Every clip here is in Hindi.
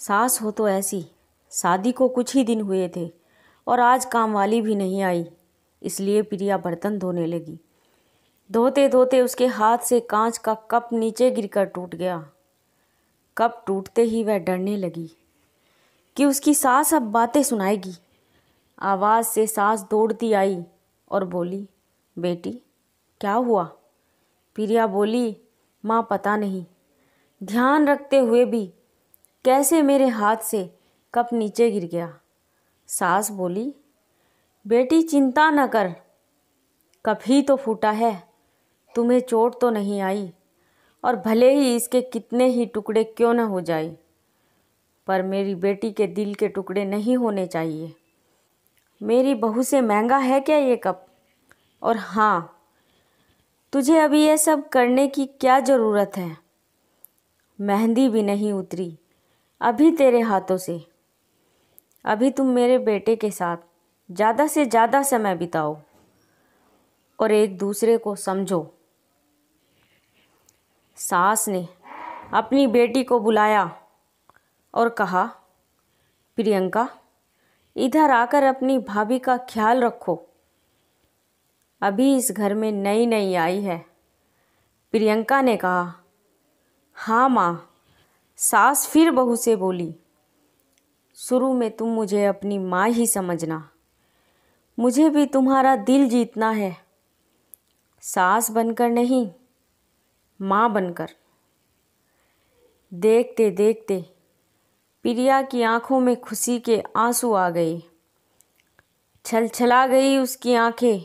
सास हो तो ऐसी। शादी को कुछ ही दिन हुए थे और आज काम वाली भी नहीं आई, इसलिए प्रिया बर्तन धोने लगी। धोते धोते उसके हाथ से कांच का कप नीचे गिरकर टूट गया। कप टूटते ही वह डरने लगी कि उसकी सास अब बातें सुनाएगी। आवाज़ से सास दौड़ती आई और बोली, बेटी, क्या हुआ? प्रिया बोली, माँ पता नहीं। ध्यान रखते हुए भी कैसे मेरे हाथ से कप नीचे गिर गया? सास बोली, बेटी, चिंता न कर। कप ही तो फूटा है। तुम्हें चोट तो नहीं आई। और भले ही इसके कितने ही टुकड़े क्यों न हो जाए, पर मेरी बेटी के दिल के टुकड़े नहीं होने चाहिए। मेरी बहू से महँगा है क्या ये कप? और हाँ तुझे अभी ये सब करने की क्या ज़रूरत है? मेहंदी भी नहीं उतरी। अभी तेरे हाथों से। अभी तुम मेरे बेटे के साथ ज़्यादा से ज़्यादा समय बिताओ और एक दूसरे को समझो। सास ने अपनी बेटी को बुलाया और कहा, प्रियंका, इधर आकर अपनी भाभी का ख्याल रखो। अभी इस घर में नई नई आई है। प्रियंका ने कहा हाँ माँ सास फिर बहू से बोली, शुरू में तुम मुझे अपनी माँ ही समझना। मुझे भी तुम्हारा दिल जीतना है। सास बनकर नहीं, माँ बनकर। देखते देखते प्रिया की आँखों में खुशी के आँसू आ गए। छलछला गई उसकी आँखें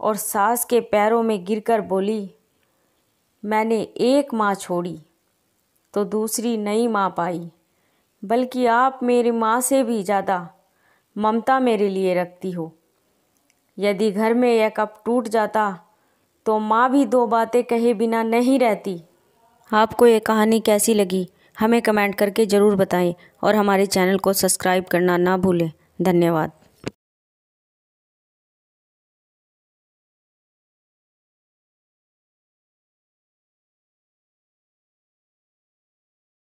और सास के पैरों में गिरकर बोली, मैंने एक माँ छोड़ी। तो दूसरी नई माँ पाई, बल्कि आप मेरी माँ से भी ज़्यादा ममता मेरे लिए रखती हो। यदि घर में यह कप टूट जाता तो माँ भी दो बातें कहे बिना नहीं रहती। आपको ये कहानी कैसी लगी, हमें कमेंट करके ज़रूर बताएँ और हमारे चैनल को सब्सक्राइब करना ना भूलें। धन्यवाद।